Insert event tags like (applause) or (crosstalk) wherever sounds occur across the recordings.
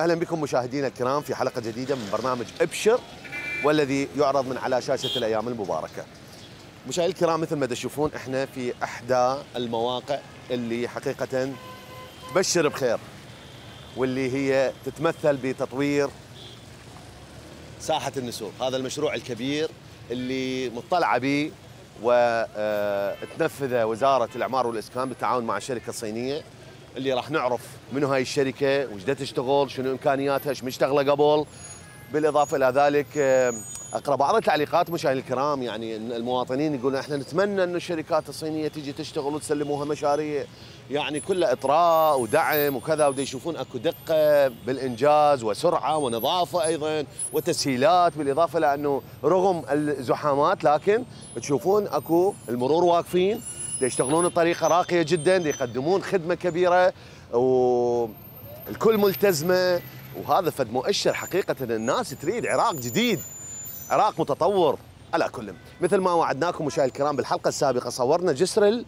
أهلا بكم مشاهدينا الكرام في حلقة جديدة من برنامج أبشر والذي يعرض من على شاشة الأيام المباركة. مشاهدينا الكرام مثل ما تشوفون إحنا في إحدى المواقع اللي حقيقة تبشر بخير واللي هي تتمثل بتطوير ساحة النسور، هذا المشروع الكبير اللي مطلعه به وتنفذه وزارة الأعمار والإسكان بالتعاون مع الشركة الصينية اللي راح نعرف منو هاي الشركة وش تشتغل شنو إمكانياتها إيش مشتغلة قبل. بالإضافة إلى ذلك أقرأ بعض التعليقات مشاهدينا الكرام يعني المواطنين يقولون إحنا نتمنى إنه الشركات الصينية تيجي تشتغل وتسلموها مشاريع يعني كلها إطراء ودعم وكذا ودا يشوفون أكو دقة بالإنجاز وسرعة ونظافة أيضا وتسهيلات بالإضافة لأنه رغم الزحامات لكن تشوفون أكو المرور واقفين. يشتغلون بطريقة راقية جدا يقدمون خدمة كبيرة والكل ملتزمة. وهذا فد مؤشر حقيقة الناس تريد عراق جديد عراق متطور على كل. مثل ما وعدناكم مشاهدينا الكرام بالحلقة السابقة صورنا جسر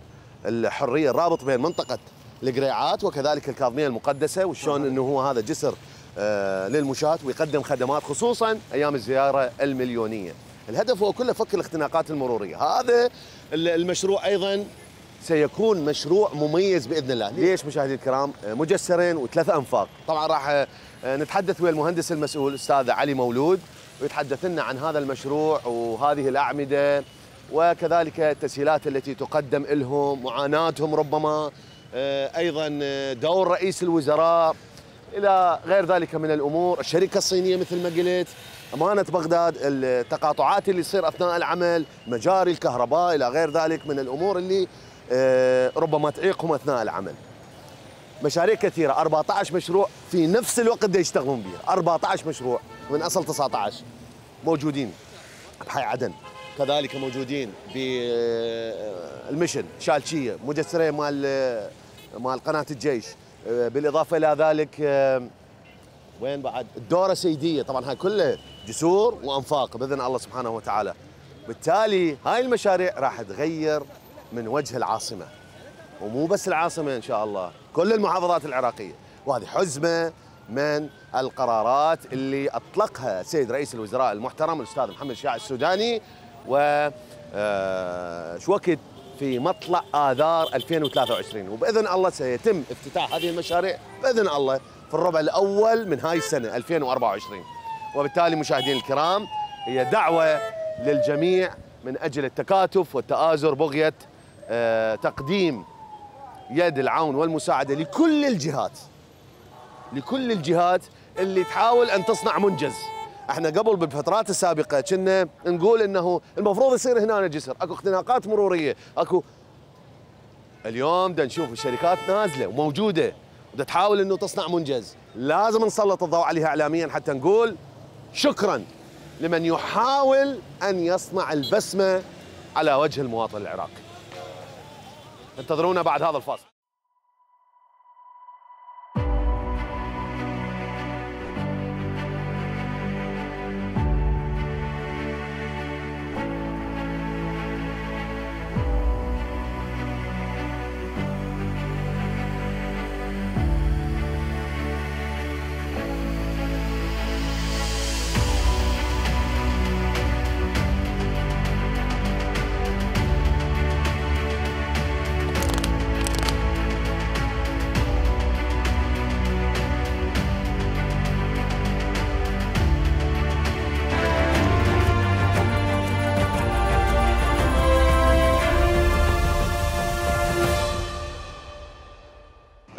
الحرية الرابط بين منطقة القريعات وكذلك الكاظمية المقدسة وشلون إنه هو هذا جسر آه للمشاة ويقدم خدمات خصوصا أيام الزيارة المليونية. الهدف هو كله فك الاختناقات المرورية، هذا المشروع أيضا سيكون مشروع مميز بإذن الله، ليش مشاهدينا الكرام؟ مجسرين وثلاث أنفاق، طبعا راح نتحدث ويا المهندس المسؤول أستاذ علي مولود ويتحدث لنا عن هذا المشروع وهذه الأعمدة وكذلك التسهيلات التي تقدم لهم، معاناتهم ربما أيضا دور رئيس الوزراء إلى غير ذلك من الأمور، الشركة الصينية مثل ما قلت، أمانة بغداد، التقاطعات اللي تصير أثناء العمل، مجاري الكهرباء إلى غير ذلك من الأمور اللي ربما تعيقهم أثناء العمل. مشاريع كثيرة 14 مشروع في نفس الوقت دا يشتغلون بها 14 مشروع من أصل 19 موجودين. بحي عدن. كذلك موجودين بالمشن شالشية مجسرين مال مال قناة الجيش. بالإضافة إلى ذلك وين بعد؟ الدورة سيديه طبعا هاي كلها جسور وأنفاق بإذن الله سبحانه وتعالى. بالتالي هاي المشاريع راح تغير من وجه العاصمة. ومو بس العاصمة إن شاء الله كل المحافظات العراقية. وهذه حزمة من القرارات اللي أطلقها سيد رئيس الوزراء المحترم الأستاذ محمد شاع السوداني. و شو وقت؟ في مطلع آذار 2023 وبإذن الله سيتم افتتاح هذه المشاريع بإذن الله في الربع الأول من هاي السنة 2024 وبالتالي مشاهدينا الكرام هي دعوة للجميع من أجل التكاتف والتآزر بغية تقديم يد العون والمساعدة لكل الجهات لكل الجهات اللي تحاول أن تصنع منجز. إحنا قبل بالفترات السابقة كنا نقول إنه المفروض يصير هنا جسر. أكو اختناقات مرورية. أكو اليوم دا نشوف الشركات نازلة وموجودة ودا تحاول إنه تصنع منجز. لازم نسلط الضوء عليها اعلاميا حتى نقول شكرا لمن يحاول أن يصنع البسمة على وجه المواطن العراقي. انتظرونا بعد هذا الفاصل.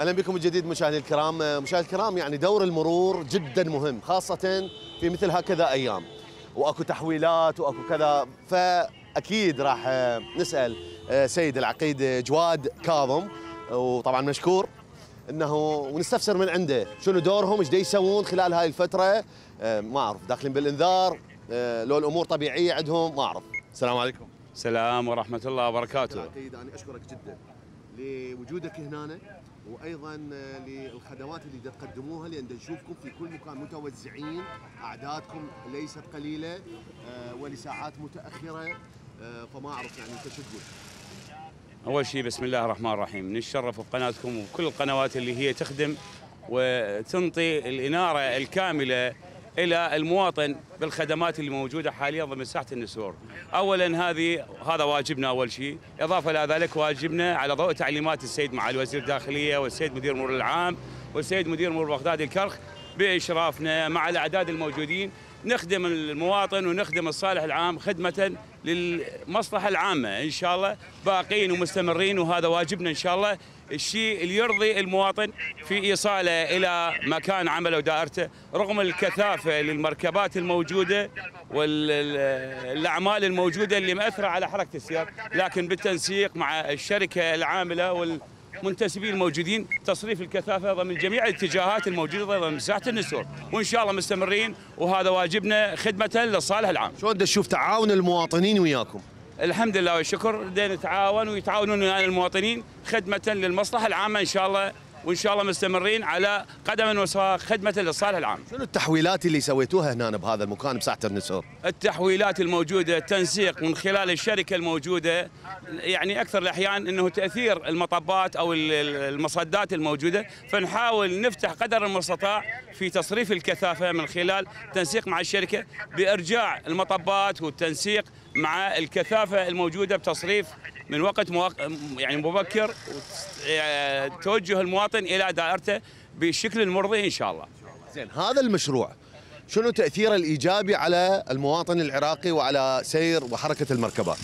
أهلا بكم من جديد مشاهدينا الكرام، مشاهدينا الكرام يعني دور المرور جدا مهم خاصة في مثل هكذا أيام. وأكو تحويلات وأكو كذا فأكيد راح نسأل سيد العقيد جواد كاظم. وطبعا مشكور إنه ونستفسر من عنده شنو دورهم؟ إيش يسوون خلال هاي الفترة؟ ما أعرف. داخلين بالإنذار لو الأمور طبيعية عندهم ما أعرف. السلام عليكم. السلام ورحمة الله وبركاته. العقيد أنا أشكرك جدا لوجودك هنا. وأيضا للخدمات اللي تقدموها لأن نشوفكم في كل مكان متوزعين أعدادكم ليست قليلة ولساعات متأخرة فما أعرف يعني انت شو تقول؟ أول شيء بسم الله الرحمن الرحيم نتشرف بقناتكم وكل القنوات اللي هي تخدم وتنطي الإنارة الكاملة إلى المواطن بالخدمات اللي موجودة حاليا ضمن ساحة النسور. أولا هذه هذا واجبنا أول شيء. إضافة إلى ذلك واجبنا على ضوء تعليمات السيد معالي وزير الداخلية والسيد مدير المرور العام والسيد مدير مرور بغداد الكرخ بإشرافنا مع الأعداد الموجودين. نخدم المواطن ونخدم الصالح العام خدمة للمصلحة العامة. إن شاء الله باقين ومستمرين وهذا واجبنا إن شاء الله. الشيء اللي يرضي المواطن في إيصاله إلى مكان عمله ودائرته رغم الكثافة للمركبات الموجودة والأعمال الموجودة اللي مأثرة على حركة السير لكن بالتنسيق مع الشركة العاملة وال منتسبين الموجودين تصريف الكثافة ضمن جميع الاتجاهات الموجودة ضمن مساحة النسور وإن شاء الله مستمرين وهذا واجبنا خدمة للصالح العام. شلون تشوف تعاون المواطنين وياكم؟ الحمد لله والشكر نتعاون ويتعاونون ويانا المواطنين خدمة للمصلحة العامة إن شاء الله وإن شاء الله مستمرين على قدم وساق خدمة للصالح العام. شنو التحويلات اللي سويتوها هنا بهذا المكان بساحة النسور؟ التحويلات الموجودة التنسيق من خلال الشركة الموجودة يعني أكثر الأحيان إنه تأثير المطبات أو المصدات الموجودة فنحاول نفتح قدر المستطاع في تصريف الكثافة من خلال تنسيق مع الشركة بإرجاع المطبات والتنسيق مع الكثافة الموجودة بتصريف من وقت يعني مبكر توجه المواطن إلى دائرته بالشكل المرضي إن شاء الله. زين هذا المشروع شنو تأثيره الإيجابي على المواطن العراقي وعلى سير وحركة المركبات؟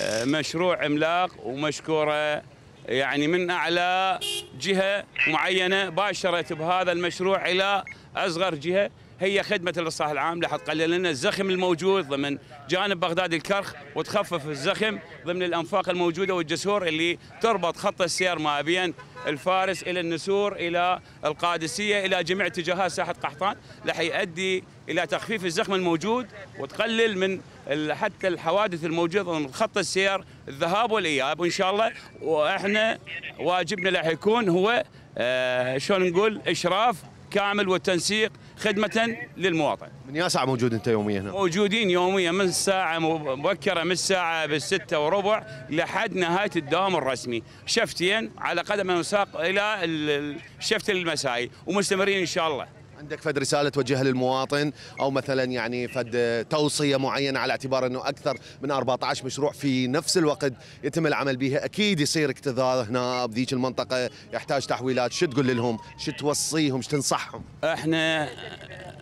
آه، مشروع عملاق ومشكورة يعني من أعلى جهة معينة باشرت بهذا المشروع إلى أصغر جهة هي خدمة الإصلاح العام راح تقلل لنا الزخم الموجود ضمن جانب بغداد الكرخ وتخفف الزخم ضمن الأنفاق الموجودة والجسور اللي تربط خط السير ما بين الفارس إلى النسور إلى القادسية إلى جميع اتجاهات ساحة قحطان راح يؤدي إلى تخفيف الزخم الموجود وتقلل من حتى الحوادث الموجودة من خط السير الذهاب والإياب. وإن شاء الله وإحنا واجبنا راح يكون هو آه شلون نقول إشراف كامل والتنسيق خدمة للمواطن. من يا ساعة موجود أنت يوميا هنا؟ موجودين يوميا من الساعة مبكرة من الساعة بالستة وربع لحد نهاية الدوام الرسمي. شفتين على قدم وساق إلى الشفت المسائي ومستمرين إن شاء الله. عندك فد رسالة توجهها للمواطن أو مثلا يعني فد توصية معينة على اعتبار إنه أكثر من 14 مشروع في نفس الوقت يتم العمل بها أكيد يصير اكتظاظ هنا بذيك المنطقة. يحتاج تحويلات. شو تقول لهم؟ شو توصيهم؟ شو تنصحهم؟ إحنا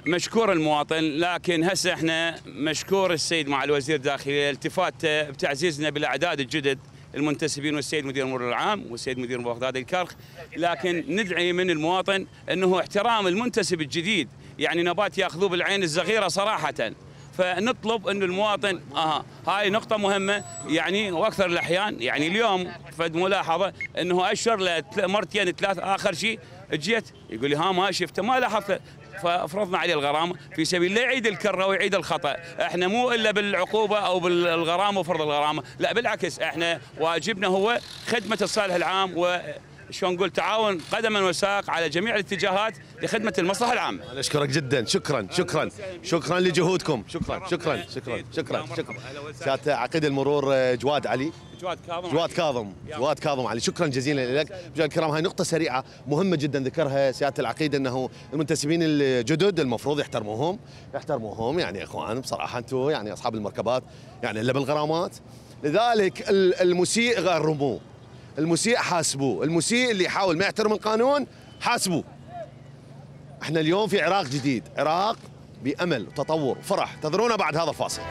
مشكور المواطن لكن هسه إحنا مشكور السيد مع الوزير الداخليه التفاته بتعزيزنا بالأعداد الجدد. المنتسبين والسيد مدير المرور العام والسيد مدير بغداد الكرخ لكن ندعي من المواطن أنه احترام المنتسب الجديد يعني نبات يأخذوه بالعين الصغيره صراحة. فنطلب انه المواطن آه هاي نقطة مهمة يعني وأكثر الأحيان يعني اليوم فد ملاحظة أنه اشر مرتين ثلاث آخر شيء جيت يقول لي ها ما شفته ما لاحظته. فأفرضنا عليه الغرامه في سبيل لا يعيد الكره ويعيد الخطأ، إحنا مو إلا بالعقوبة أو بالغرامه وفرض الغرامة، لا بالعكس إحنا واجبنا هو خدمة الصالح العام و شلون نقول تعاون قدما وساق على جميع الاتجاهات لخدمة المصلحة العامة. أنا أشكرك جدا. شكرا شكرا. شكرا لجهودكم. شكرا شكرا شكرا شكرا شكرا. سياده عقيد المرور جواد علي. جواد كاظم جواد كاظم. جواد كاظم علي. شكرا جزيلا لك. مشاهدينا الكرام هاي نقطة سريعة مهمة جدا ذكرها سيادة العقيد إنه المنتسبين الجدد المفروض يحترموهم. يحترموهم يعني يا إخوان بصراحة أنتم يعني أصحاب المركبات يعني الا بالغرامات. لذلك المسيء غرموه المسيء حاسبوه المسيء اللي يحاول ما يحترم القانون حاسبوه إحنا اليوم في عراق جديد. عراق بأمل وتطور وفرح. انتظرونا بعد هذا الفاصل.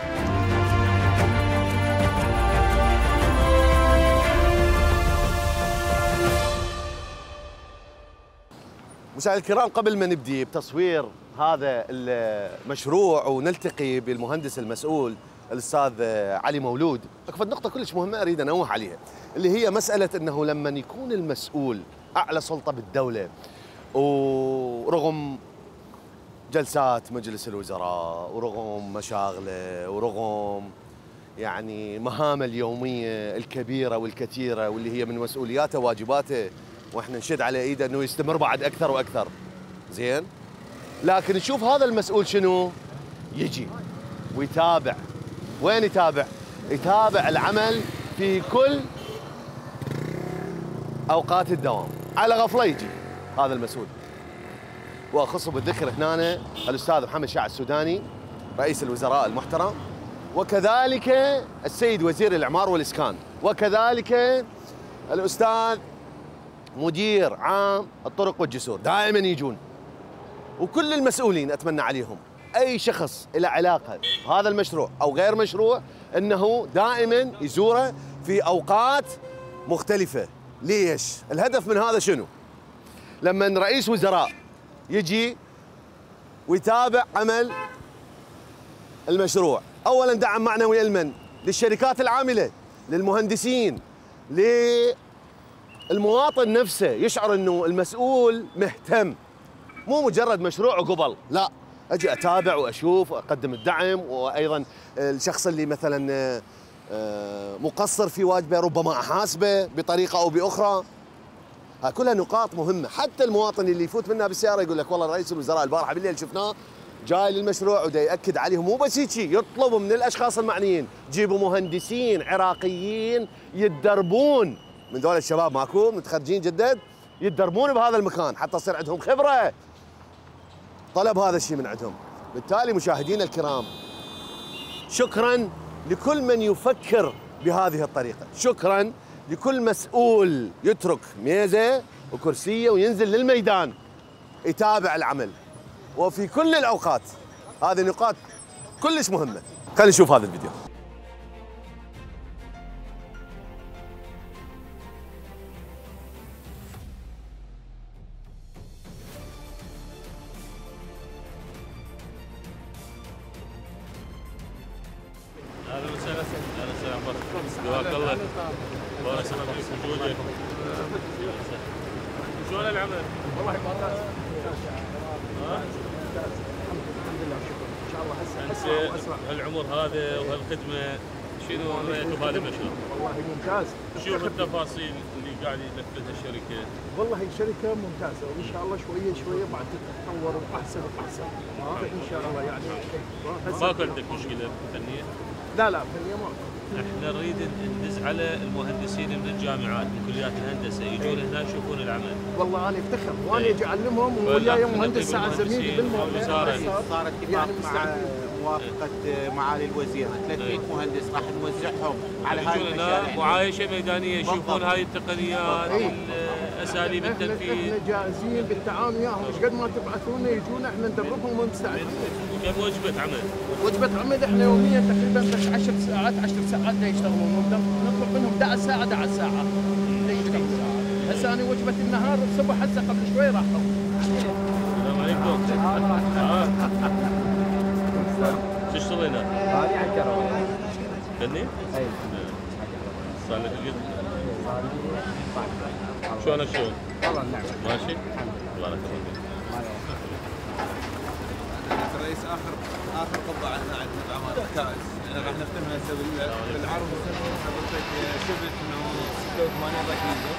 مشاهدينا الكرام. قبل ما نبدي بتصوير هذا المشروع ونلتقي بالمهندس المسؤول الأستاذ علي مولود اكفت نقطة كلش مهمة أريد أنوه عليها. اللي هي مسألة إنه لما يكون المسؤول أعلى سلطة بالدولة ورغم جلسات مجلس الوزراء ورغم مشاغلة ورغم يعني مهامه اليومية الكبيرة والكثيرة واللي هي من مسؤولياته واجباته وإحنا نشد على إيده إنه يستمر بعد أكثر وأكثر. زين؟ لكن نشوف هذا المسؤول شنو؟ يجي ويتابع. وين يتابع؟ يتابع العمل في كل أوقات الدوام. على غفله يجي. هذا المسؤول. وأخصه بالذكر هنا الأستاذ محمد شاع السوداني رئيس الوزراء المحترم وكذلك السيد وزير الإعمار والإسكان وكذلك الأستاذ مدير عام الطرق والجسور دائما يجون. وكل المسؤولين أتمنى عليهم. أي شخص له علاقة بهذا المشروع أو غير مشروع إنه دائما يزوره في أوقات مختلفة. ليش؟ الهدف من هذا شنو؟ لما رئيس وزراء يجي ويتابع عمل المشروع. اولا دعم معنوي لمن للشركات العاملة للمهندسين للمواطن نفسه. يشعر إنه المسؤول مهتم. مو مجرد مشروع وقبل لا. أجي أتابع وأشوف وأقدم الدعم وأيضا الشخص اللي مثلا مقصر في واجبه ربما أحاسبه بطريقة أو بأخرى. ها كلها نقاط مهمة. حتى المواطن اللي يفوت منا بالسياره يقول لك والله رئيس الوزراء البارحة بالليل شفناه جاي للمشروع ودا يأكد عليهم مو بس هيك يطلب من الأشخاص المعنيين. جيبوا مهندسين عراقيين يتدربون. من دول الشباب ماكو؟ متخرجين جدد؟ يتدربون بهذا المكان حتى تصير عندهم خبرة. طلب هذا الشيء من عندهم. بالتالي مشاهدينا الكرام شكرا. لكل من يفكر بهذه الطريقة. شكرا لكل مسؤول يترك ميزة وكرسية وينزل للميدان يتابع العمل. وفي كل الأوقات هذه نقاط كلش مهمة. خلينا نشوف هذا الفيديو. لا لا فنيه ما إحنا نريد ندز على المهندسين من الجامعات من كليات الهندسة يجون هنا يشوفون العمل والله أنا أفتخر وأنا إيه. أجي أعلمهم وياي مهندس ساعة زميلي. بالموقع صار اتفاق يعني مع مستعدين. موافقة معالي الوزير 300 إيه. مهندس راح نوزعهم على هاي يجون هنا المشاريع معايشة ميدانية يشوفون. هاي التقنيات إيه. اساليب التنفيذ إحنا جاهزين بالتعاون وياهم. مش قد ما تبعثونا يجون إحنا ندربهم ومستعدين كم وجبة عمل؟ وجبة عمل إحنا يوميا تقريبا بس 10 ساعات 10 ساعات دا يشتغلون. نطلب منهم دع ساعة دع ساعة. دا يشتغلون. هسه أنا وجبة النهار الصبح هسه قبل شوي راح اطلع السلام عليكم. شو تشتغل هنا؟ هذه على الكهرباء. فني؟ اي صار لك قد شلونك شلون؟ والله نعم. ماشي؟ بارك الله فيك. الرئيس اخر آخر قبعه هنا عندنا بعمار الكاس راح نختمها بال- بالعرض حضرتك شفت إنه 86 ركيزه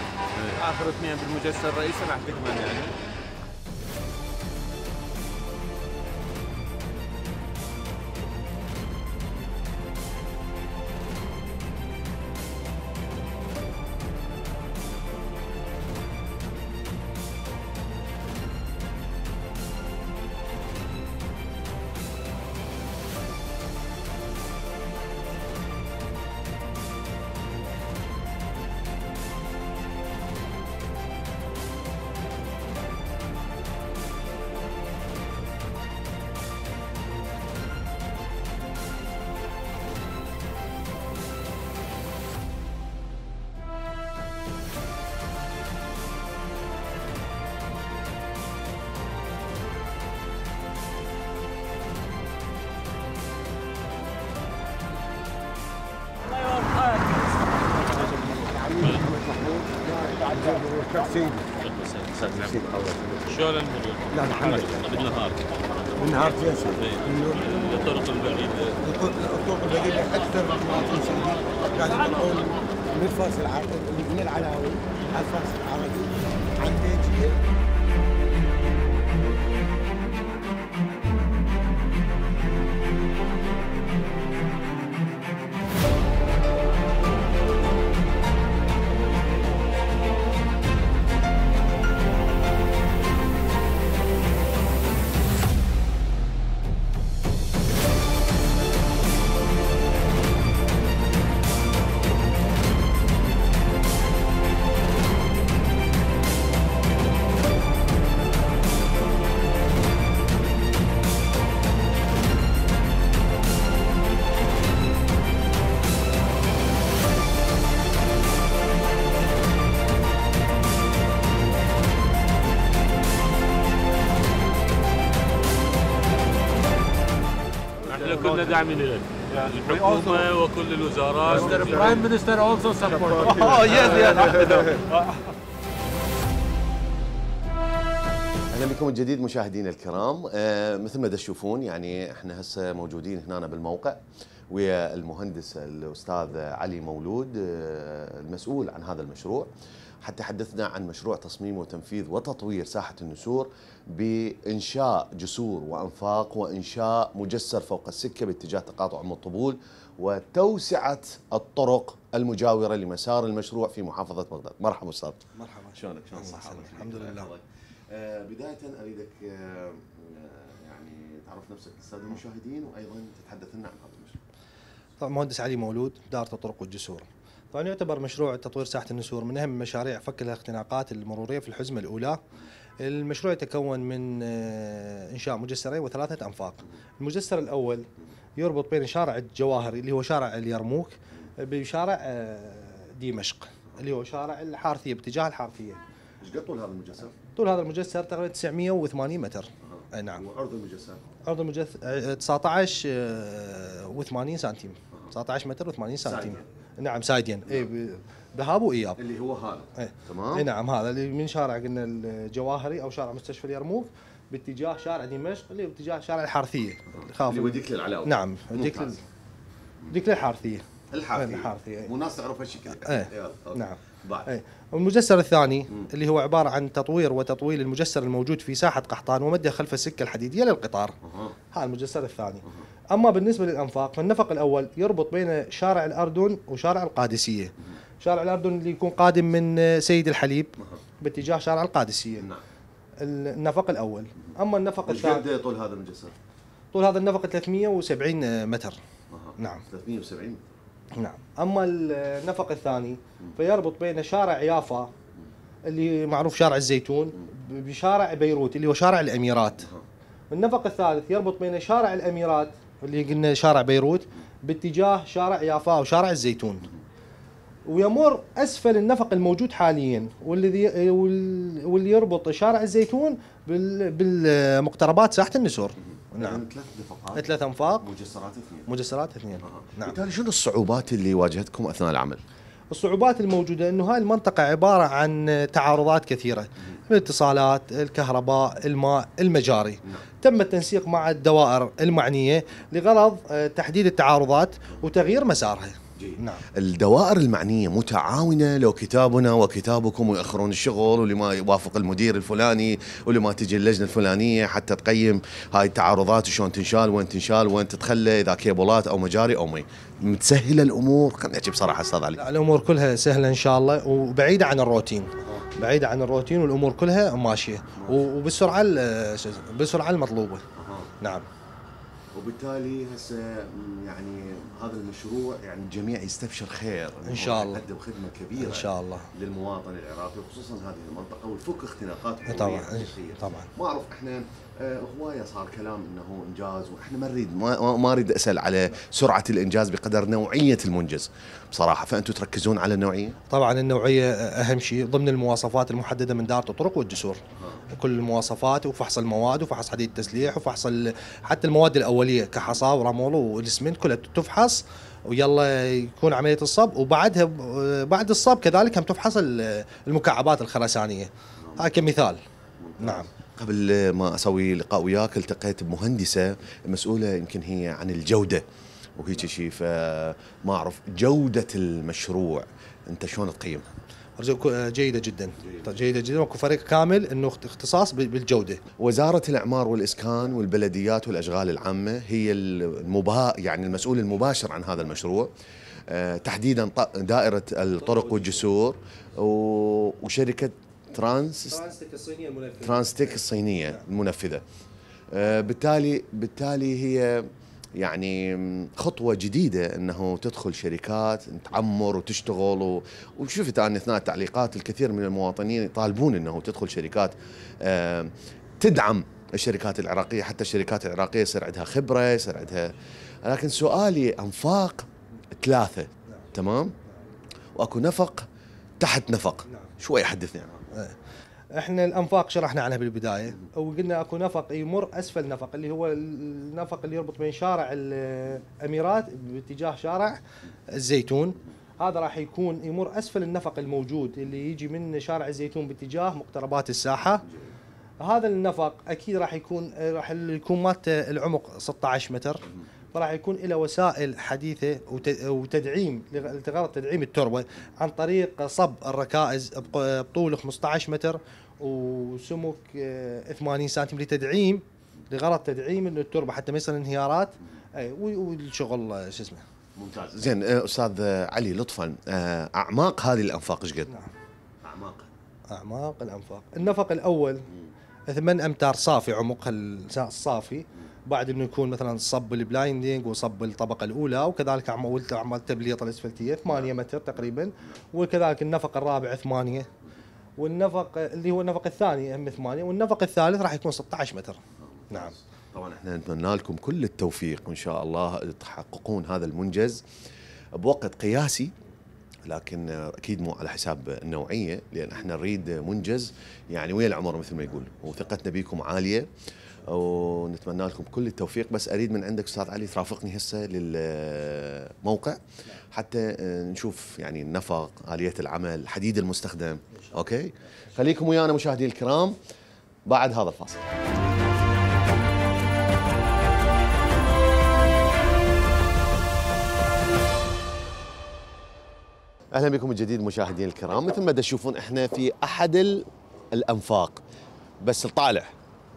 آخر اثنين بالمجسر الرئيسي راح تكمل يعني. شلون المرور؟ لا الحمد لله بالنهار. بالنهار فيها سير إيه. الطرق البعيدة. الطرق البديلة أكثر مواطنين سعوديين قاعد يطلعون من العربي من العلاوي على الفاس العربي عن داعمين لك الحكومة وكل الوزارات. Prime Minister also support. Oh, yes, yes. (laughs) أهلا بكم من جديد مشاهدينا الكرام. آه مثل ما تشوفون يعني إحنا هسه موجودين هنا بالموقع. ويا المهندس الأستاذ علي مولود آه المسؤول عن هذا المشروع. حتى حدثنا عن مشروع تصميم وتنفيذ وتطوير ساحة النسور بإنشاء جسور وأنفاق وإنشاء مجسر فوق السكة باتجاه تقاطع ام الطبول وتوسعة الطرق المجاورة لمسار المشروع في محافظة بغداد. مرحبا أستاذ. مرحبا. شلونك؟ شلون الحمد لله. آه، بداية أريدك آه، آه، يعني تعرف نفسك للسادة المشاهدين وأيضا تتحدث لنا عن هذا المشروع. طبعا مهندس علي مولود دارة الطرق والجسور طبعا يعتبر مشروع تطوير ساحة النسور من أهم مشاريع فك الاختناقات المرورية في الحزمة الأولى. المشروع يتكون من آه، إنشاء مجسرين وثلاثة أنفاق. المجسر الأول يربط بين شارع الجواهري اللي هو شارع اليرموك بشارع آه، دمشق اللي هو شارع الحارثية باتجاه الحارثية. إيش قد طول هذا المجسر؟ طول هذا المجسر تقريبا 980 متر. أي نعم. وعرض المجسر؟ عرض المجسر آه، 19 آه، و80 سنتيم. 19 متر و80 سنتيم. نعم سايدين. اي ذهاب وإياب. اللي هو هذا. إيه. تمام؟ اي نعم هذا اللي من شارع قلنا الجواهري أو شارع مستشفى اليرموك باتجاه شارع دمشق اللي باتجاه شارع الحارثية. خاف اللي يوديك للعلاوي نعم يوديك لل-. يوديك للحارثية. الحارثية، إيه. والناس تعرف هالشكل إيه. يلا، okay. نعم. بعد اي والمجسر الثاني اللي هو عبارة عن تطوير وتطويل المجسر الموجود في ساحة قحطان ومده خلف السكة الحديدية للقطار. هذا المجسر الثاني. أما بالنسبة للأنفاق فالنفق الأول يربط بين شارع الأردن وشارع القادسية. شارع الأردن اللي يكون قادم من سيد الحليب باتجاه شارع القادسية. نعم. النفق الأول. أما النفق الثاني قد طول هذا المجسر؟ طول هذا النفق 370 متر. نعم. 370 نعم. أما النفق الثاني فيربط بين شارع يافا اللي معروف شارع الزيتون بشارع بيروت اللي هو شارع الأميرات. النفق الثالث يربط بين شارع الأميرات اللي قلنا شارع بيروت باتجاه شارع يافا وشارع الزيتون. ويمر أسفل النفق الموجود حاليا والذي وال- واللي يربط شارع الزيتون بال- بالمقتربات ساحة النسور. نعم. نعم ثلاث نفقات ثلاث أنفاق. مجسرات اثنين. مجسرات اثنين. نعم. بالتالي شنو الصعوبات اللي واجهتكم أثناء العمل؟ الصعوبات الموجودة أنه هاي المنطقة عبارة عن تعارضات كثيرة الاتصالات الكهرباء الماء المجاري. تم التنسيق مع الدوائر المعنية لغرض آه، تحديد التعارضات وتغيير مسارها. جيد. نعم. الدوائر المعنية متعاونة لو كتابنا وكتابكم ويأخرون الشغل ولما يوافق المدير الفلاني ولما تجي اللجنة الفلانية حتى تقيم هاي التعارضات شلون تنشال وين تنشال وين تتخلى إذا كيبلات أو مجاري أو مي. متسهلة الأمور؟ خلينا نحكي بصراحة أستاذ علي. الأمور كلها سهلة إن شاء الله وبعيدة عن الروتين. بعيدة عن الروتين والأمور كلها ماشية. وبالسرعة بالسرعة المطلوبة. نعم. وبالتالي هسه يعني هذا المشروع يعني الجميع يستبشر خير. إن شاء الله. يقدم خدمة كبيرة إن شاء الله. للمواطن العراقي خصوصا هذه المنطقة. ويفك اختناقات طبعا. حقيقية. طبعا. ما أعرف إحنا هواية صار كلام إنه إنجاز وإحنا ما نريد ما, أريد أسأل على سرعة الإنجاز بقدر نوعية المنجز بصراحة. فانتم تركزون على النوعية؟ طبعا النوعية أهم شيء ضمن المواصفات المحددة من دارة الطرق والجسور. كل المواصفات وفحص المواد وفحص حديد التسليح وفحص حتى المواد الأولية كحصى ورمول والإسمنت كلها تفحص ويلا يكون عملية الصب. وبعدها ب- بعد الصب كذلك هم تفحص ال- المكعبات الخرسانية. هاي كمثال. نعم. قبل ما أسوي لقاء وياك التقيت بمهندسة مسؤولة يمكن هي عن الجودة. وهيك شيء فما أعرف جودة المشروع. أنت شلون تقيمها؟ أرجوك جيدة جدا. جيدة جدا. وكو فريق كامل إنه اخت- اختصاص ب- بالجودة. وزارة الإعمار والإسكان والبلديات والأشغال العامة هي المبا يعني المسؤول المباشر عن هذا المشروع. آه، تحديدا دائرة الطرق والجسور. و- ترانس الصينية المنفذة. ترانستيك الصينية المنفذة. آه، بالتالي بالتالي هي يعني خطوة جديدة إنه تدخل شركات تعمر وتشتغل وشفت أنا إثناء التعليقات الكثير من المواطنين يطالبون إنه تدخل شركات آه، تدعم الشركات العراقية حتى الشركات العراقية يصير عندها خبرة يصير عندها لكن سؤالي أنفاق ثلاثة تمام؟ وأكو نفق تحت نفق. شوي حدثني عنها إحنا الأنفاق شرحنا عنها بالبداية. وقلنا أكو نفق يمر أسفل نفق اللي هو النفق اللي يربط بين شارع الأميرات باتجاه شارع الزيتون. هذا راح يكون يمر أسفل النفق الموجود اللي يجي من شارع الزيتون باتجاه مقتربات الساحة. هذا النفق أكيد راح يكون راح يكون مالته العمق 16 متر. فراح يكون له وسائل حديثة وت- وتدعيم لغرض تدعيم التربة عن طريق صب الركائز بطول 15 متر وسمك آه، 80 سم لتدعيم لغرض تدعيم التربة حتى ما يصير انهيارات. أي والشغل آه، شو اسمه؟ ممتاز. زين آه، أستاذ آه، علي لطفا آه، أعماق هذه الأنفاق إيش قد؟ نعم. أعماق. أعماق الأنفاق. النفق الأول 8 أمتار صافي عمق الصافي. بعد إنه يكون مثلا صب البلايندنج وصب الطبقة الأولى وكذلك اعمال اعمال التبليط الإسفلتية 8 متر تقريبا وكذلك النفق الرابع 8 والنفق اللي هو النفق الثاني هم 8 والنفق الثالث راح يكون 16 متر. نعم. طبعا إحنا نتمنى لكم كل التوفيق وإن شاء الله تحققون هذا المنجز بوقت قياسي لكن أكيد مو على حساب النوعية لأن إحنا نريد منجز يعني ويا العمر مثل ما يقول وثقتنا بكم عالية. ونتمنى لكم كل التوفيق. بس أريد من عندك أستاذ علي ترافقني هسه للموقع حتى نشوف يعني النفق آلية العمل الحديد المستخدم. أوكي؟ خليكم ويانا مشاهدي الكرام بعد هذا الفاصل. أهلا بكم من جديد مشاهدينا الكرام. مثل ما تشوفون إحنا في أحد ال- الأنفاق. بس طالع.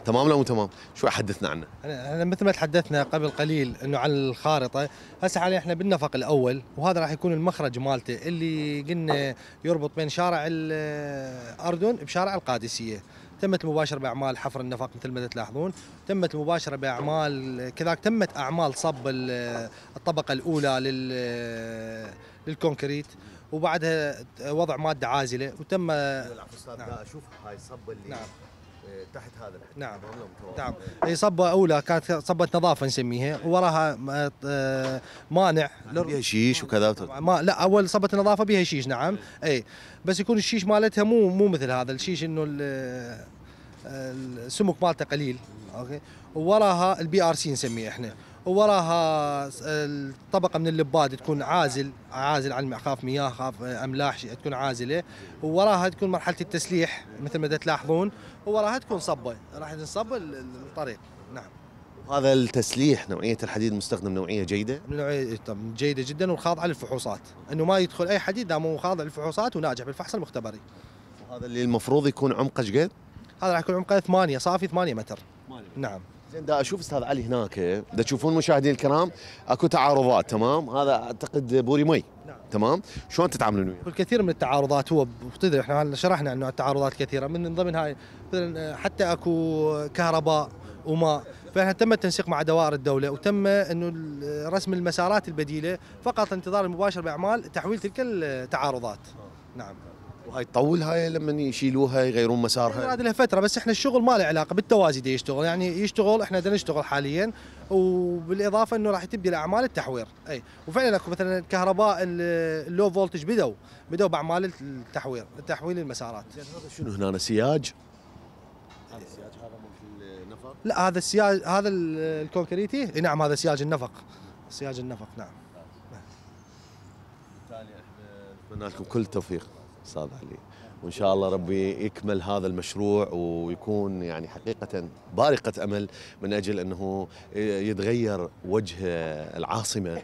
تمام لو مو تمام شو حدثنا عنه أنا أنا مثل ما تحدثنا قبل قليل إنه عن الخارطة هسه حاليا إحنا بالنفق الأول وهذا راح يكون المخرج مالته اللي قلنا يربط بين شارع الاردن بشارع القادسية تمت المباشره بأعمال حفر النفق مثل ما تلاحظون تمت المباشره بأعمال كذلك تمت أعمال صب ال- الطبقة الأولى لل للكونكريت وبعدها وضع مادة عازلة وتم أستاذ نعم. أشوف هاي الصبه اللي نعم. تحت هذا نعم. تمام لو مو تمام؟ نعم. هي صبة أولى كانت صبة نظافة نسميها. وراها م- آه، مانع. فيها شيش وكذا. ما لا أول صبة النظافة بها شيش نعم. اي بس يكون الشيش مالتها مو مو مثل هذا. الشيش إنه ال- السمك مالته قليل. Okay. ووراها ال BRC نسميه إحنا. ووراها الطبقة من اللباد تكون عازل عازل عن خاف مياه خاف أملاح تكون عازلة. ووراها تكون مرحلة التسليح مثل ما تلاحظون. ووراها تكون صبة راح تنصب ال- ال- الطريق. نعم. هذا التسليح نوعية الحديد المستخدم نوعية جيدة؟ طب جيدة جدا وخاضعة للفحوصات. إنه ما يدخل أي حديد دام هو خاضع للفحوصات وناجح بالفحص المختبري. وهذا اللي المفروض يكون عمقه إيش قد؟ هذا راح يكون عمقه 8 صافي 8 متر. نعم. زين دا أشوف أستاذ علي هناك دا تشوفون مشاهدينا الكرام أكو تعارضات تمام؟ هذا أعتقد بوري مي نعم. تمام؟ شلون تتعاملون وياه؟ والكثير من التعارضات هو بتدري إحنا شرحنا إنه التعارضات كثيرة من ضمن هاي مثلاً حتى أكو كهرباء وماء فإحنا تم التنسيق مع دوائر الدولة وتم إنه رسم المسارات البديلة فقط انتظار المباشر بأعمال تحويل تلك التعارضات. نعم. وهاي تطول هاي لما يشيلوها يغيرون مسارها. هذه لها فترة بس إحنا الشغل ما له علاقة بالتوازي دي يشتغل. يعني يشتغل إحنا بدنا نشتغل حاليا وبالإضافة إنه راح تبدي الأعمال التحوير. أي وفعلا أكو مثلا الكهرباء ال- ال low voltage بدوا بدوا بأعمال التحوير تحويل المسارات. هذا شنو هنا؟ سياج؟ هذا السياج هذا النفق؟ لا هذا السياج هذا ال- ال concrete. إي نعم هذا سياج النفق. سياج النفق نعم. بالتالي إحنا نتمنى لكم كل التوفيق. أستاذ علي. وإن شاء الله ربي يكمل هذا المشروع ويكون يعني حقيقة بارقة أمل من أجل أنه يتغير وجه العاصمة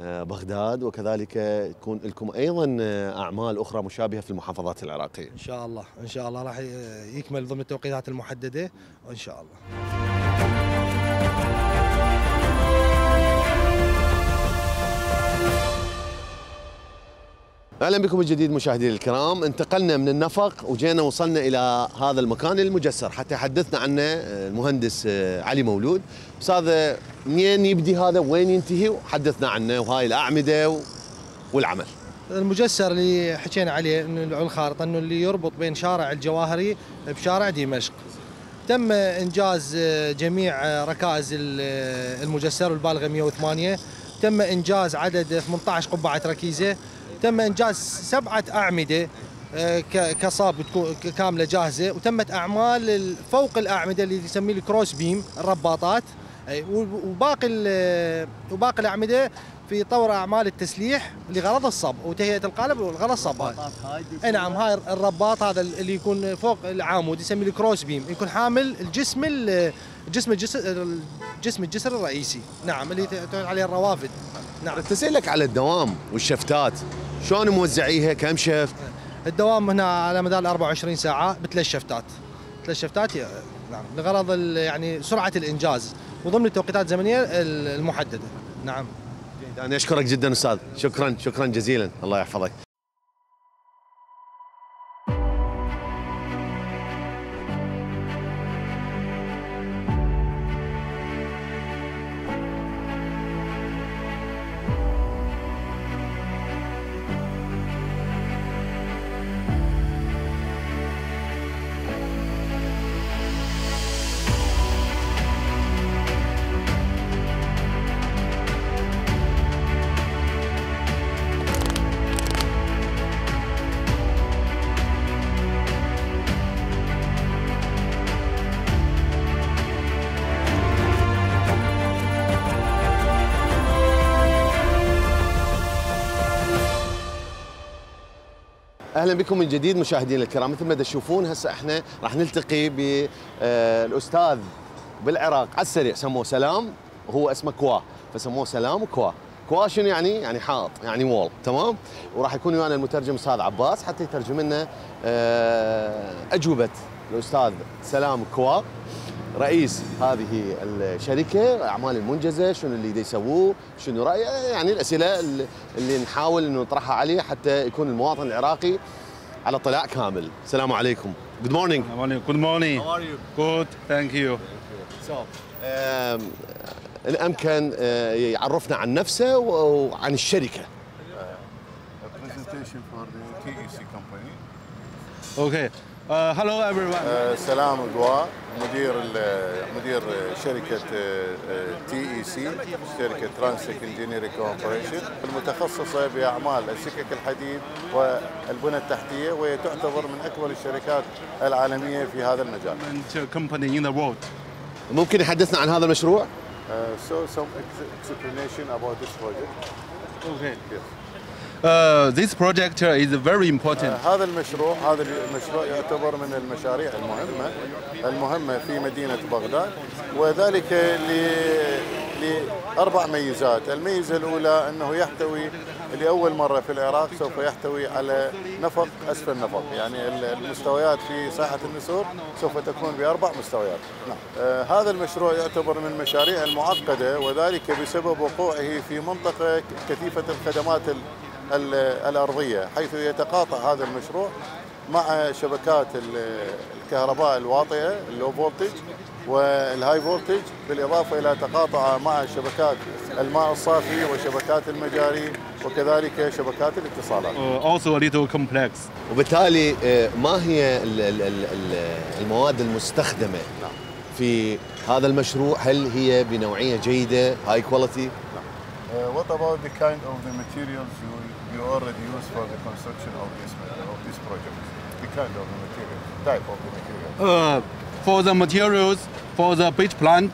آه، بغداد. وكذلك تكون لكم أيضا أعمال أخرى مشابهة في المحافظات العراقية. إن شاء الله. إن شاء الله راح يكمل ضمن التوقيتات المحددة. وإن شاء الله. أهلا بكم من جديد مشاهدينا الكرام. انتقلنا من النفق وجينا وصلنا إلى هذا المكان المجسر. حتى يحدثنا عنه المهندس علي مولود. أستاذ منين يبدي هذا؟ وين ينتهي؟ وحدثنا عنه وهاي الأعمدة والعمل. المجسر اللي حكينا عليه إنه الخارطه إنه اللي يربط بين شارع الجواهري بشارع دمشق. تم إنجاز جميع ركائز المجسر والبالغه 108 تم إنجاز عدد 18 قبعة ركيزة. تم انجاز سبعة أعمدة آه، كصاب بتكون كاملة جاهزة. وتمت أعمال ال- فوق الأعمدة اللي يسميه الكروس بيم الرباطات. وباقي وباقي الأعمدة في طور أعمال التسليح لغرض الصب. وتهيئة القالب والغرض الصب هاي. أي نعم هاي الرباط هذا اللي يكون فوق العامود يسميه الكروس بيم. يكون حامل الجسم ال- جسم الجسر جسم الجسر الرئيسي. نعم اللي تعود عليه الروافد. نعم. تسألك على الدوام والشفتات. شلون موزعيها؟ كم شفت؟ الدوام هنا على مدار ال 24 ساعة بثلاث شفتات. ثلاث شفتات نعم لغرض يعني سرعة الإنجاز وضمن التوقيتات الزمنية ال- المحددة. نعم. أنا أشكرك جدا أستاذ. شكرا شكرا جزيلا. الله يحفظك. أهلا بكم من جديد مشاهدينا الكرام مثل ما تشوفون هسه إحنا راح نلتقي بالاستاذ بالعراق على السريع سموه سلام وهو اسمه كوا فسموه سلام وكوا كوا شنو يعني؟ يعني حائط يعني وول تمام؟ وراح يكون ويانا المترجم أستاذ عباس حتى يترجم لنا آه، أجوبة الأستاذ سلام كوا رئيس هذه الشركة أعمال المنجزة شنو اللي يسووه شنو رايه يعني الأسئلة اللي- نحاول إنه نطرحها عليه حتى يكون المواطن العراقي على اطلاع كامل السلام عليكم Good morning. Good morning. How are you? Good, thank you. الأمكن آه، يعرفنا عن نفسه وعن الشركة a presentation for the TEC company. Okay. Uh, hello everyone. آه، سلام قوا مدير مدير شركة TEC شركة ترانسك engineering corporation المتخصصة بأعمال السكك الحديد والبنى التحتية وهي تعتبر من أكبر الشركات العالمية في هذا المجال. Management company in the world. ممكن يحدثنا عن هذا المشروع؟ Uh, so some ex- explanation about this project. Okay. Yes. Uh, this project is very important. آه، هذا المشروع هذا المشروع يعتبر من المشاريع المهمة المهمة في مدينة بغداد وذلك ل- لأربع ميزات الميزة الأولى أنه يحتوي لأول مرة في العراق سوف يحتوي على نفق أسفل نفق يعني ال- المستويات في ساحة النسور سوف تكون بأربع مستويات نعم. آه هذا المشروع يعتبر من المشاريع المعقدة وذلك بسبب وقوعه في منطقة كثيفة الخدمات ال- ال- الأرضية حيث يتقاطع هذا المشروع مع شبكات ال- الكهرباء الواطئة ال low voltage وال high voltage بالإضافة إلى تقاطع مع شبكات الماء الصافي وشبكات المجاري وكذلك شبكات الاتصالات. Uh, also a little complex. وبالتالي آه، ما هي ال- ال- ال- ال- المواد المستخدمة في هذا المشروع؟ هل هي بنوعية جيدة high quality Uh, what about the kind of the materials you, you already use for the construction of this of this project? The kind of the material, type of the material. Uh, for the materials for the beach plant,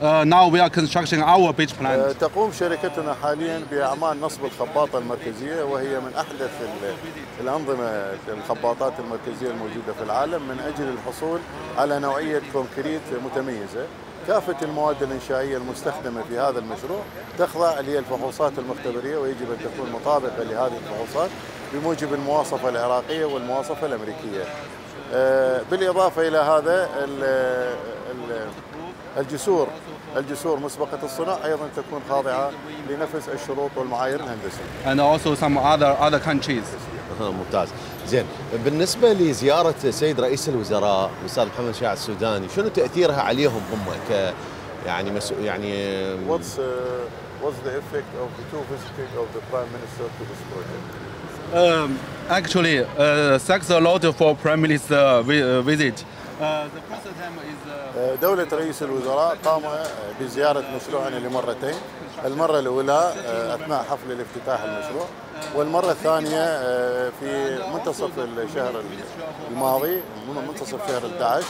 uh, now we are constructing our beach آه، plant. تقوم شركتنا حاليا باعمال نصب الخباطه المركزيه وهي من احدث ال- الانظمه الخباطات المركزيه الموجوده في العالم من أجل الحصول على نوعيه كونكريت متميزه. كافة المواد الإنشائية المستخدمة في هذا المشروع تخضع للفحوصات المختبرية ويجب أن تكون مطابقة لهذه الفحوصات بموجب المواصفة العراقية والمواصفة الأمريكية. آه، بالإضافة إلى هذا ال- ال- الجسور الجسور مسبقة الصنع أيضا تكون خاضعة لنفس الشروط والمعايير الهندسية And also some other other countries. (laughs) ممتاز زين. بالنسبة لزيارة سيد رئيس الوزراء الاستاذ محمد شاع السوداني شنو تأثيرها عليهم هم ك يعني مسؤ... يعني what's what's the effect of the two visiting of the prime minister to this project Actually, uh, thanks a lot for Prime Minister uh, visit. Uh, uh, دولة رئيس الوزراء قام بزيارة مشروعنا لمرتين. المرة الأولى آه، أثناء حفل الافتتاح المشروع والمرة الثانية آه، في منتصف الشهر الماضي منتصف شهر 11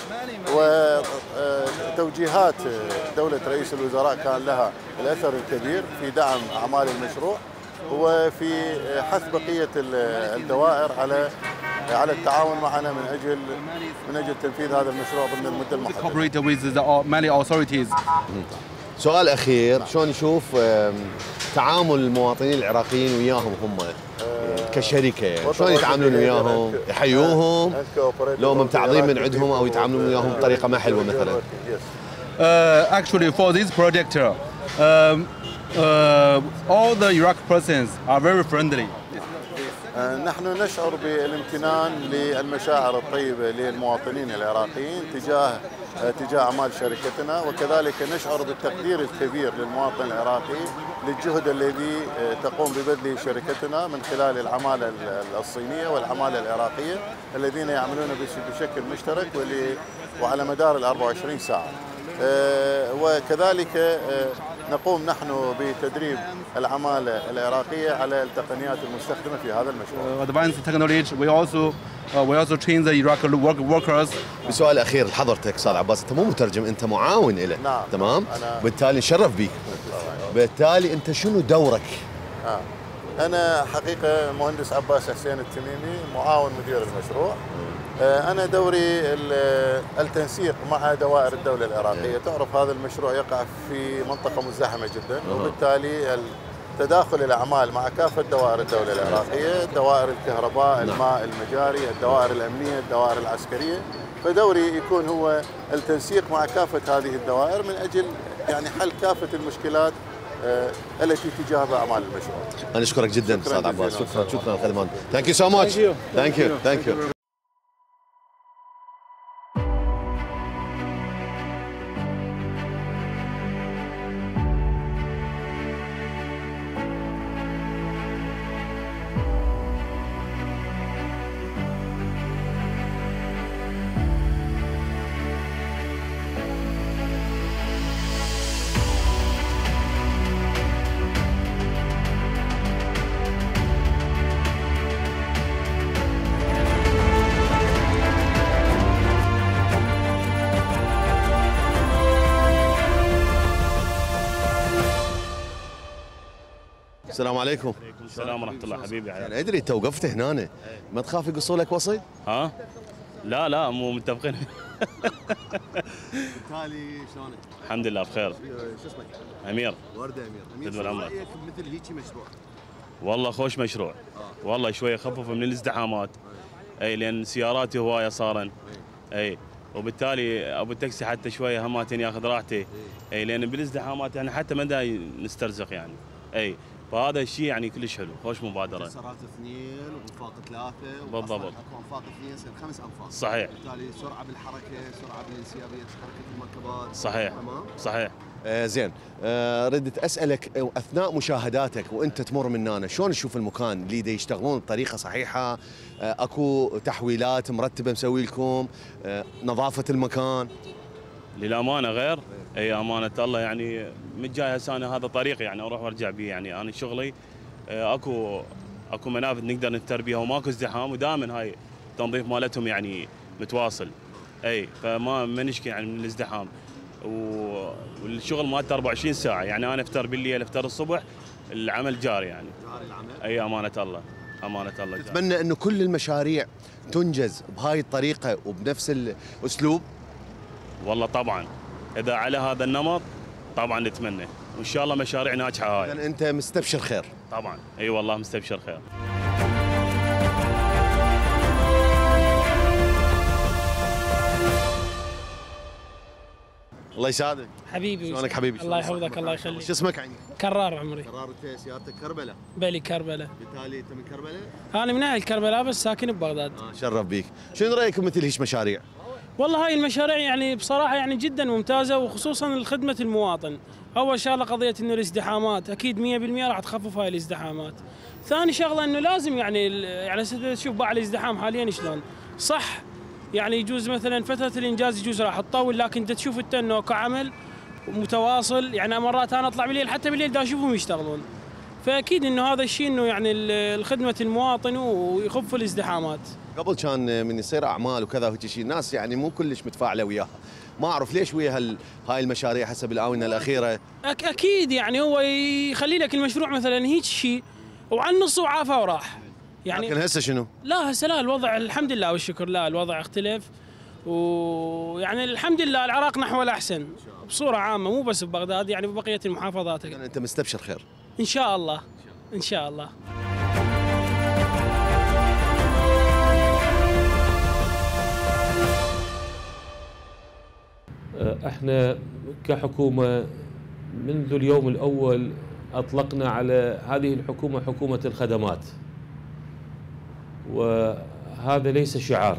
وتوجيهات دولة رئيس الوزراء كان لها الأثر الكبير في دعم أعمال المشروع وفي حث بقية الدوائر على على التعاون معنا من أجل من أجل تنفيذ هذا المشروع ضمن المدة المحددة. سؤال أخير شلون نشوف آم، تعامل المواطنين العراقيين وياهم هم؟ كشركة شلون يتعاملون وياهم؟ يحيوهم؟ لو من تعظيم من عندهم أو يتعاملون وياهم بطريقة ما حلوة مثلا. Uh, actually, for this project, uh, um, uh, all the Iraq persons are very friendly. نحن نشعر بالامتنان للمشاعر الطيبة للمواطنين العراقيين تجاه تجاه أعمال شركتنا وكذلك نشعر بالتقدير الكبير للمواطن العراقي للجهد الذي آه، تقوم ببذله شركتنا من خلال العمالة ال- الصينية والعمالة العراقية الذين يعملون بش- بشكل مشترك وعلى مدار ال 24 ساعة. آه، وكذلك آه، نقوم نحن بتدريب العمالة العراقية على التقنيات المستخدمة في هذا المشروع Uh, advanced technology. We also uh, we also train the Iraqi work workers. بسؤال أخير لحضرتك أستاذ عباس أنت مو مترجم أنت معاون له نعم. تمام أنا- بالتالي نشرف بيك بالتالي أنت شنو دورك آه. أنا حقيقة مهندس عباس حسين التميمي معاون مدير المشروع أنا دوري ال- التنسيق مع دوائر الدولة العراقية. تعرف هذا المشروع يقع في منطقة مزدحمة جدا وبالتالي ال- تداخل الأعمال مع كافة دوائر الدولة العراقية دوائر الكهرباء الماء المجاري الدوائر الأمنية الدوائر العسكرية. فدوري يكون هو التنسيق مع كافة هذه الدوائر من أجل يعني حل كافة المشكلات آه، التي تجاه أعمال المشروع. أنا أشكرك جدا شكراً أستاذ عباس. شكرا شكرا الخدمات thank you so much thank you thank you السلام ورحمة الله حبيبي حياك. أنا أدري انت وقفت هنا ما تخاف يقصوا لك وصي؟ ها؟ لا لا مو متفقين. بالتالي شلونك؟ الحمد لله بخير. شو اسمك؟ أمير. وردة أمير. أمير تدبر شو. رأيك بمثل هيك مشروع؟ والله خوش مشروع. والله شوية خفف من الازدحامات. أي لأن سياراتي هواية صارن. أي وبالتالي أبو التاكسي حتى شوية هماتين ياخذ راحته أي لأن بالازدحامات يعني حتى ما دا نسترزق يعني. أي فهذا الشيء يعني كلش حلو خوش مبادرة. سرعات اثنين وانفاق ثلاثة بالضبط. اكو انفاق اثنين يصير خمس أنفاق. صحيح. بالتالي سرعة بالحركة سرعة بالانسيابية حركه المركبات. صحيح. تمام؟ صحيح. آه زين. آه ردت أسألك آه، أثناء مشاهداتك وأنت تمر من هنا شلون تشوف المكان؟ اللي يشتغلون بطريقة صحيحة آه أكو تحويلات مرتبة مسوي لكم آه نظافة المكان؟ للأمانة غير؟ إي أمانة الله يعني من جاي هسه أنا هذا طريقي يعني أروح وأرجع بيه يعني. أنا شغلي آه، أكو أكو منافذ نقدر نفتر بيها وماكو ازدحام ودائما هاي التنظيف مالتهم يعني متواصل. إي فما ما نشكي يعني من الازدحام. والشغل مالته 24 ساعة. يعني أنا افتر بالليل افتر الصبح العمل جاري يعني. جاري العمل. إي أمانة الله أمانة الله جاري. اتمنى إنه كل المشاريع تنجز بهاي الطريقة وبنفس الأسلوب؟ والله طبعا. إذا على هذا النمط طبعا نتمنى. وإن شاء الله مشاريع ناجحة هاي. يعني أنت مستبشر خير. طبعا. أي والله مستبشر خير. الله يسعدك. حبيبي شلونك حبيبي؟ الله؟ يحفظك الله يخليك. شو اسمك عني؟ كرار عمري. قرار انت سيارتك؟ كربلاء بالي كربلاء بالتالي أنت من كربلاء؟ أنا من أهل كربلاء بس ساكن ببغداد. شرف بيك. شنو رأيك مثل هيش مشاريع؟ والله هاي المشاريع يعني بصراحة يعني جدا ممتازة وخصوصا لخدمه المواطن. أول شغلة قضية إنه الازدحامات أكيد 100% راح تخفف هاي الازدحامات. ثاني شغلة إنه لازم يعني يعني تشوف باع الازدحام حاليا شلون؟ صح يعني يجوز مثلا فترة الإنجاز يجوز راح تطول لكن أنت تشوف أنت إنه كعمل متواصل يعني مرات أنا أطلع بالليل حتى بالليل دا أشوفهم يشتغلون. فأكيد إنه هذا الشيء إنه يعني ال- خدمه المواطن ويخف الازدحامات. قبل كان من يصير أعمال وكذا وهيك شيء الناس يعني مو كلش متفاعلة وياها. ما أعرف ليش ويا هال- هاي المشاريع حسب الآونة الأخيرة. أك أكيد يعني هو يخلي لك المشروع مثلا هيك شيء وعن نص وعافى وراح. يعني لكن هسه شنو؟ لا هسه لا الوضع الحمد لله والشكر لا الوضع اختلف. ويعني الحمد لله العراق نحو الأحسن بصورة عامة مو بس ببغداد يعني ببقية المحافظات. أنت مستبشر خير. إن شاء الله. إن شاء الله. إحنا كحكومة منذ اليوم الأول أطلقنا على هذه الحكومة حكومة الخدمات. وهذا ليس شعار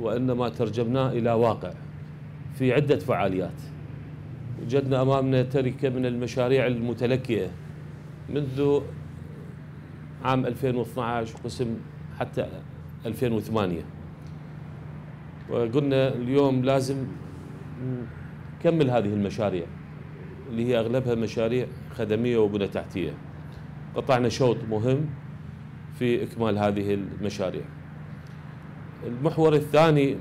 وإنما ترجمناه إلى واقع في عدة فعاليات. وجدنا أمامنا تركة من المشاريع المتلكئه منذ عام 2012 قسم حتى 2008 وقلنا اليوم لازم نكمل هذه المشاريع اللي هي أغلبها مشاريع خدمية وبنى تحتية. قطعنا شوط مهم في إكمال هذه المشاريع. المحور الثاني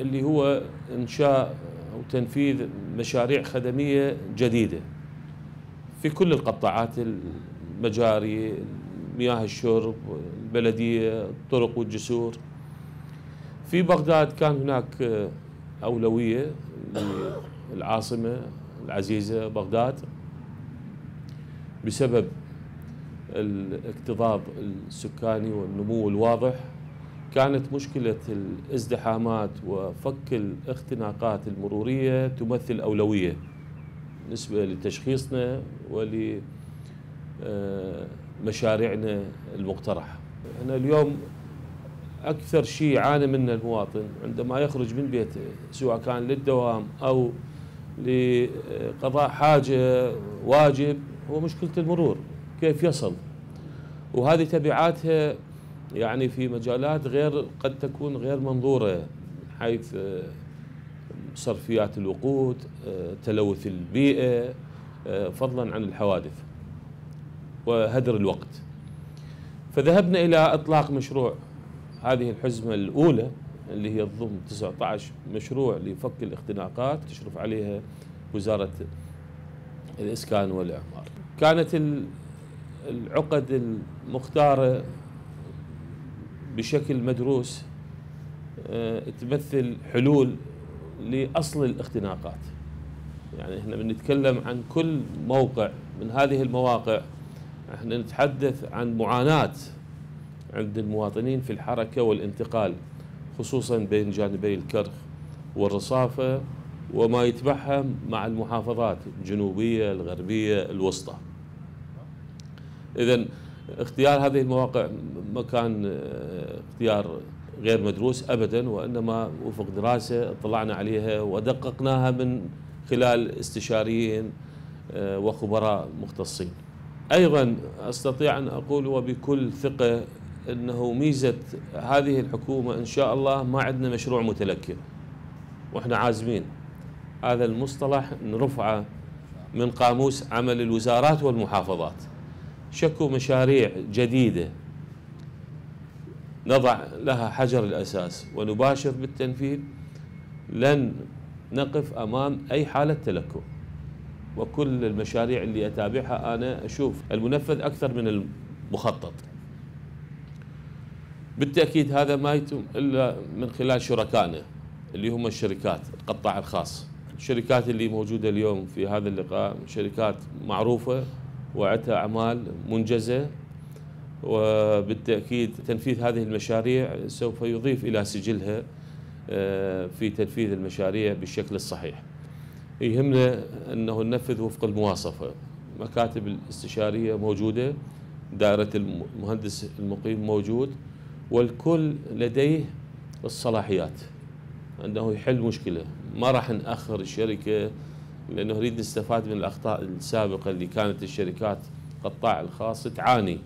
اللي هو إنشاء أو تنفيذ مشاريع خدمية جديدة في كل القطاعات المجاري مياه الشرب البلدية الطرق والجسور في بغداد كان هناك أولوية للعاصمة العزيزة بغداد. بسبب الاكتظاظ السكاني والنمو الواضح كانت مشكلة الازدحامات وفك الاختناقات المرورية تمثل أولوية بالنسبة لتشخيصنا ولمشاريعنا المقترحة. إحنا اليوم أكثر شيء يعاني منه المواطن عندما يخرج من بيته سواء كان للدوام أو لقضاء حاجة واجب هو مشكلة المرور كيف يصل؟ وهذه تبعاتها يعني في مجالات غير قد تكون غير منظورة من حيث صرفيات الوقود تلوث البيئة فضلا عن الحوادث وهدر الوقت. فذهبنا إلى إطلاق مشروع هذه الحزمة الأولى اللي هي تضم 19 مشروع لفك الاختناقات تشرف عليها وزارة الإسكان والإعمار. كانت العقد المختارة بشكل مدروس تمثل حلول لأصل الاختناقات. يعني إحنا بنتكلم عن كل موقع من هذه المواقع إحنا نتحدث عن معاناة عند المواطنين في الحركة والانتقال خصوصا بين جانبي الكرخ والرصافة وما يتبعها مع المحافظات الجنوبية الغربية الوسطى. إذا اختيار هذه المواقع ما كان اختيار غير مدروس أبدا وإنما وفق دراسة اطلعنا عليها ودققناها من خلال استشاريين وخبراء مختصين. أيضا أستطيع أن أقول وبكل ثقة إنه ميزة هذه الحكومة إن شاء الله ما عندنا مشروع متلكئ وإحنا عازمين. هذا المصطلح نرفعه من قاموس عمل الوزارات والمحافظات. شكو مشاريع جديدة نضع لها حجر الأساس ونباشر بالتنفيذ. لن نقف أمام أي حالة تلكؤ وكل المشاريع اللي أتابعها أنا أشوف المنفذ أكثر من المخطط. بالتأكيد هذا ما يتم إلا من خلال شركائنا اللي هم الشركات القطاع الخاص الشركات اللي موجودة اليوم في هذا اللقاء شركات معروفة وعندها أعمال منجزة وبالتأكيد تنفيذ هذه المشاريع سوف يضيف إلى سجلها في تنفيذ المشاريع بالشكل الصحيح. يهمنا أنه ننفذ وفق المواصفة، مكاتب الاستشارية موجودة، دائرة المهندس المقيم موجود، والكل لديه الصلاحيات أنه يحل مشكلة. ما راح نأخر الشركة لأنه نريد نستفاد من الأخطاء السابقة اللي كانت الشركات القطاع الخاص تعاني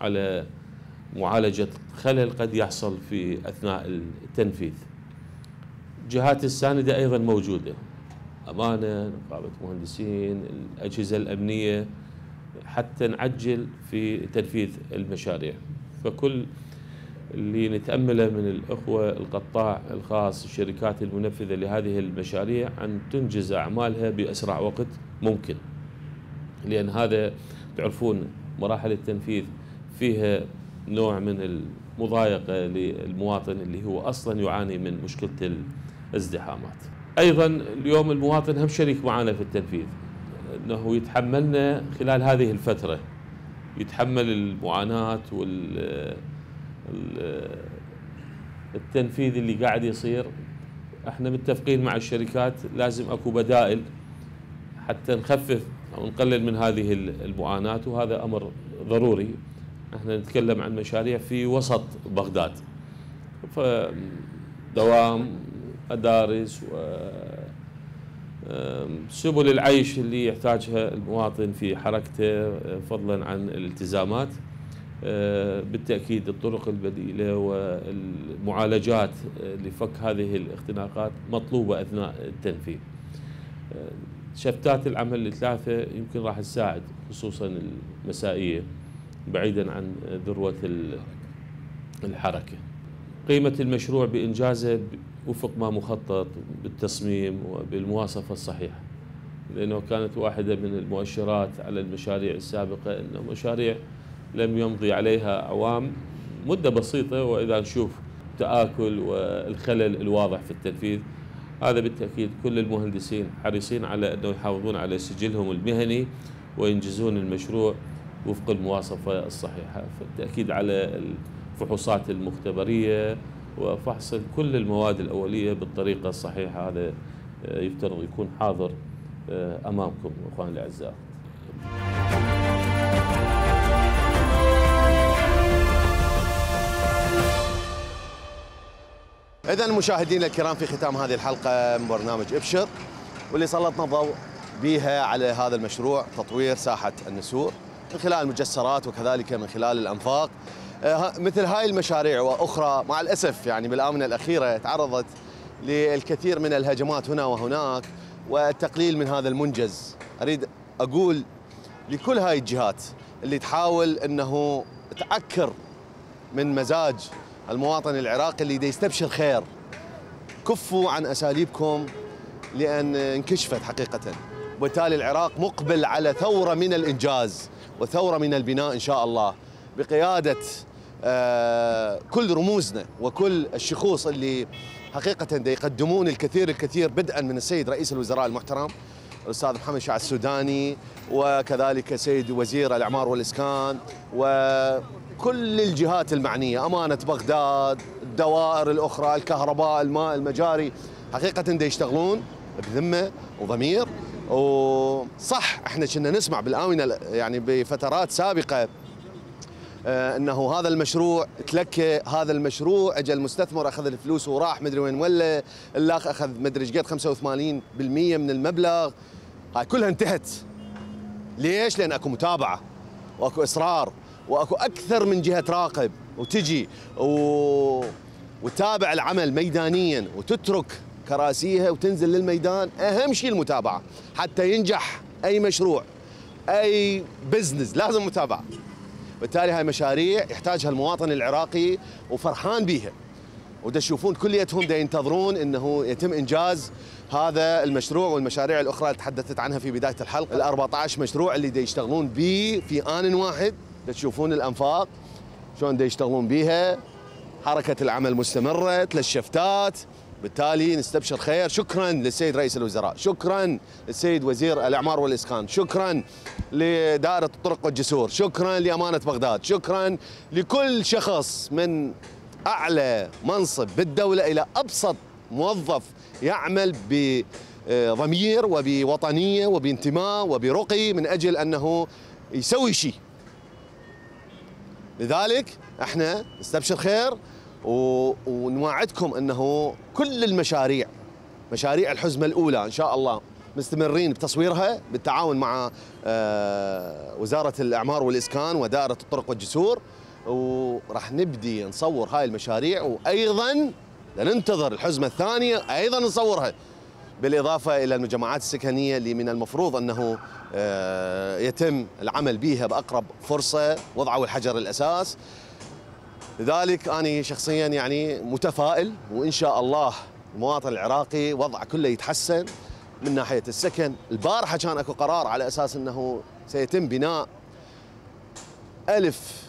على معالجة خلل قد يحصل في أثناء التنفيذ. الجهات الساندة أيضا موجودة. أمانة نقابة مهندسين الأجهزة الأمنية حتى نعجل في تنفيذ المشاريع. فكل اللي نتأمله من الأخوة القطاع الخاص الشركات المنفذة لهذه المشاريع أن تنجز أعمالها بأسرع وقت ممكن. لأن هذا تعرفون مراحل التنفيذ فيها نوع من المضايقة للمواطن اللي هو أصلا يعاني من مشكلة الازدحامات. أيضا اليوم المواطن هم شريك معنا في التنفيذ. أنه يتحملنا خلال هذه الفترة. يتحمل المعاناة وال التنفيذ اللي قاعد يصير. إحنا متفقين مع الشركات لازم اكو بدائل حتى نخفف أو نقلل من هذه المعاناة وهذا أمر ضروري. إحنا نتكلم عن مشاريع في وسط بغداد. فدوام مدارس و سبل العيش اللي يحتاجها المواطن في حركته فضلا عن الالتزامات. بالتأكيد الطرق البديلة والمعالجات لفك هذه الاختناقات مطلوبة أثناء التنفيذ. آه، شفتات العمل الثلاثة يمكن راح تساعد خصوصا المسائية بعيدا عن ذروة الحركة. قيمة المشروع بإنجازه وفق ما مخطط بالتصميم وبالمواصفة الصحيحة. لأنه كانت واحدة من المؤشرات على المشاريع السابقة أنه مشاريع لم يمضي عليها أعوام مدة بسيطة وإذا نشوف تآكل والخلل الواضح في التنفيذ هذا بالتأكيد كل المهندسين حريصين على أنه يحافظون على سجلهم المهني وينجزون المشروع وفق المواصفة الصحيحة. فالتأكيد على الفحوصات المختبرية وفحص كل المواد الأولية بالطريقة الصحيحة هذا يفترض يكون حاضر أمامكم أخواني الأعزاء. إذا مشاهدينا الكرام في ختام هذه الحلقة من برنامج إبشر واللي سلطنا الضوء بها على هذا المشروع تطوير ساحة النسور من خلال المجسرات وكذلك من خلال الأنفاق. آه، مثل هاي المشاريع وأخرى مع الأسف يعني بالآونة الأخيرة تعرضت للكثير من الهجمات هنا وهناك والتقليل من هذا المنجز. أريد أقول لكل هاي الجهات اللي تحاول أنه تعكر من مزاج المواطن العراقي اللي دا يستبشر خير كفوا عن أساليبكم لأن انكشفت حقيقة. وبالتالي العراق مقبل على ثورة من الإنجاز وثورة من البناء إن شاء الله بقيادة آه، كل رموزنا وكل الشخوص اللي حقيقة دا يقدمون الكثير الكثير بدءا من السيد رئيس الوزراء المحترم الأستاذ محمد شاع السوداني وكذلك سيد وزير الأعمار والإسكان و كل الجهات المعنية أمانة بغداد الدوائر الأخرى الكهرباء الماء المجاري حقيقة دا يشتغلون بذمة وضمير. وصح إحنا كنا نسمع بالآونة يعني بفترات سابقة آه إنه هذا المشروع تلكى هذا المشروع أجى المستثمر أخذ الفلوس وراح مدري وين ولا الاخ أخذ مدري إيش قد 85% من المبلغ. هاي كلها انتهت. ليش؟ لأن أكو متابعة وأكو إصرار. وأكو أكثر من جهة تراقب وتجي و... وتتابع العمل ميدانيا وتترك كراسيها وتنزل للميدان. أهم شيء المتابعة. حتى ينجح أي مشروع أي بزنس لازم متابعة. بالتالي هاي مشاريع يحتاجها المواطن العراقي وفرحان بيها. ودا تشوفون كليتهم دا ينتظرون إنه يتم إنجاز هذا المشروع والمشاريع الأخرى اللي تحدثت عنها في بداية الحلقة. ال 14 مشروع اللي دا يشتغلون به في آن واحد. تشوفون الأنفاق شلون يشتغلون بيها حركة العمل مستمرة ثلاث شفتات. بالتالي نستبشر خير. شكرا للسيد رئيس الوزراء شكرا للسيد وزير الأعمار والإسكان شكرا لدائرة الطرق والجسور شكرا لأمانة بغداد شكرا لكل شخص من أعلى منصب بالدولة إلى أبسط موظف يعمل بضمير وبوطنية وبانتماء وبرقي من أجل أنه يسوي شيء. لذلك إحنا نستبشر خير ونوعدكم انه كل المشاريع مشاريع الحزمة الأولى إن شاء الله مستمرين بتصويرها بالتعاون مع آه، وزارة الأعمار والإسكان ودائرة الطرق والجسور. وراح نبدي نصور هاي المشاريع وأيضا ننتظر الحزمة الثانية أيضا نصورها بالإضافة إلى المجمعات السكنية اللي من المفروض آه، يتم العمل بها بأقرب فرصة وضعوا الحجر الأساس. لذلك أنا شخصيا يعني متفائل وإن شاء الله المواطن العراقي وضع كله يتحسن. من ناحية السكن البارحة كان أكو قرار على أساس أنه سيتم بناء ألف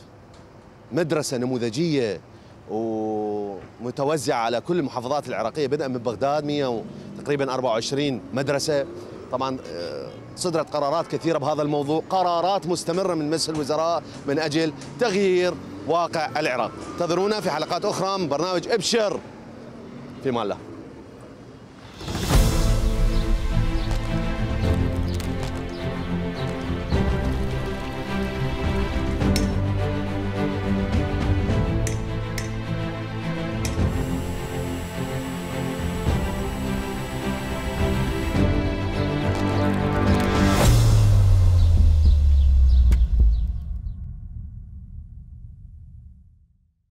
مدرسة نموذجية ومتوزعة على كل المحافظات العراقية بدءا من بغداد 100 تقريبا 24 مدرسة. طبعا آه، صدرت قرارات كثيرة بهذا الموضوع قرارات مستمرة من مجلس الوزراء من أجل تغيير واقع العراق. انتظرونا في حلقات أخرى من برنامج إبشر. في مال